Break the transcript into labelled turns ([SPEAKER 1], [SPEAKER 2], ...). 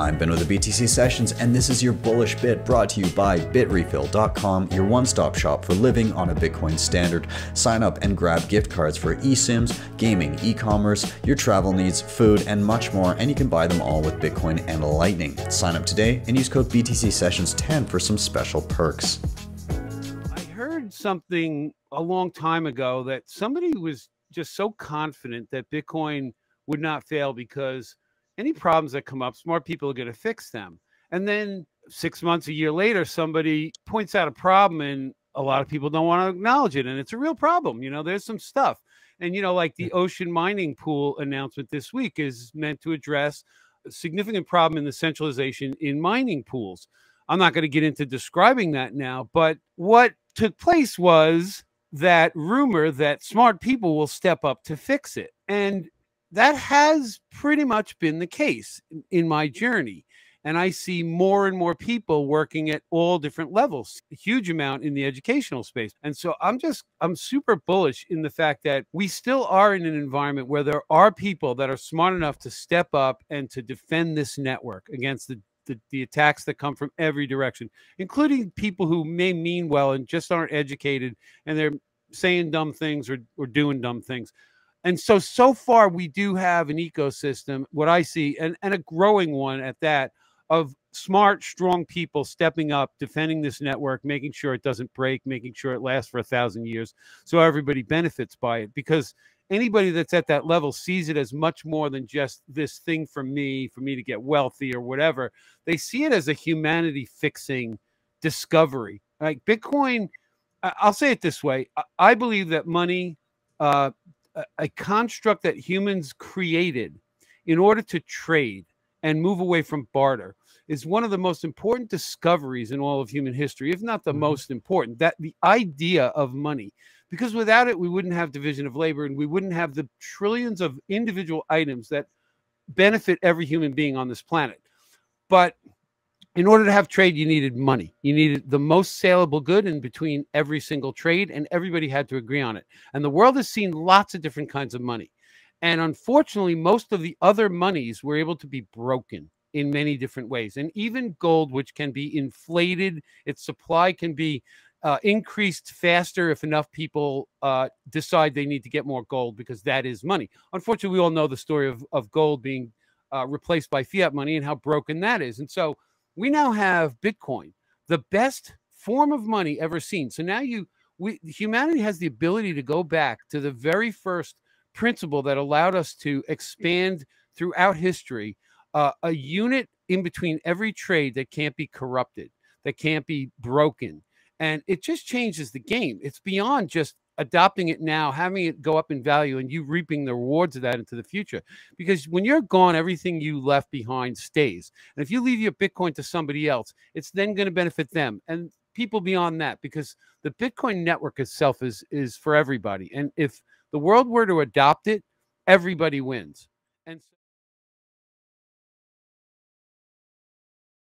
[SPEAKER 1] I'm Ben with the BTC Sessions, and this is your bullish bit brought to you by bitrefill.com, your one stop shop for living on a Bitcoin standard. Sign up and grab gift cards for eSIMs, gaming, e commerce, your travel needs, food, and much more, and you can buy them all with Bitcoin and Lightning. Sign up today and use code BTC Sessions 10 for some special perks.
[SPEAKER 2] I heard something a long time ago that somebody was just so confident that Bitcoin would not fail because any problems that come up, smart people are going to fix them. And then six months, a year later, somebody points out a problem and a lot of people don't want to acknowledge it. And it's a real problem. You know, there's some stuff. And, you know, like the ocean mining pool announcement this week is meant to address a significant problem in the centralization in mining pools. I'm not going to get into describing that now, but what took place was that rumor that smart people will step up to fix it. And that has pretty much been the case in my journey. And I see more and more people working at all different levels, a huge amount in the educational space. And so I'm just, I'm super bullish in the fact that we still are in an environment where there are people that are smart enough to step up and to defend this network against the the, the, attacks that come from every direction, including people who may mean well and just aren't educated and they're saying dumb things or, or doing dumb things and so so far we do have an ecosystem what i see and, and a growing one at that of smart strong people stepping up defending this network making sure it doesn't break making sure it lasts for a thousand years so everybody benefits by it. Because anybody that's at that level sees it as much more than just this thing for me for me to get wealthy or whatever. They see it as a humanity fixing discovery. Like bitcoin i'll say it this way i believe that money uh, a, construct that humans created in order to trade and move away from barter is one of the most important discoveries in all of human history, if not the mm-hmm. most important. That the idea of money, because without it, we wouldn't have division of labor and we wouldn't have the trillions of individual items that benefit every human being on this planet. But in order to have trade, you needed money. You needed the most saleable good in between every single trade, and everybody had to agree on it. And the world has seen lots of different kinds of money. And unfortunately, most of the other monies were able to be broken in many different ways. And even gold, which can be inflated, its supply can be uh, increased faster if enough people uh, decide they need to get more gold because that is money. Unfortunately, we all know the story of, of gold being uh, replaced by fiat money and how broken that is. And so, we now have Bitcoin, the best form of money ever seen. So now you we humanity has the ability to go back to the very first principle that allowed us to expand throughout history uh, a unit in between every trade that can't be corrupted, that can't be broken. And it just changes the game. It's beyond just adopting it now, having it go up in value, and you reaping the rewards of that into the future. Because when you're gone, everything you left behind stays. And if you leave your Bitcoin to somebody else, it's then going to benefit them and people beyond that. Because the Bitcoin network itself is is for everybody. And if the world were to adopt it, everybody wins. And so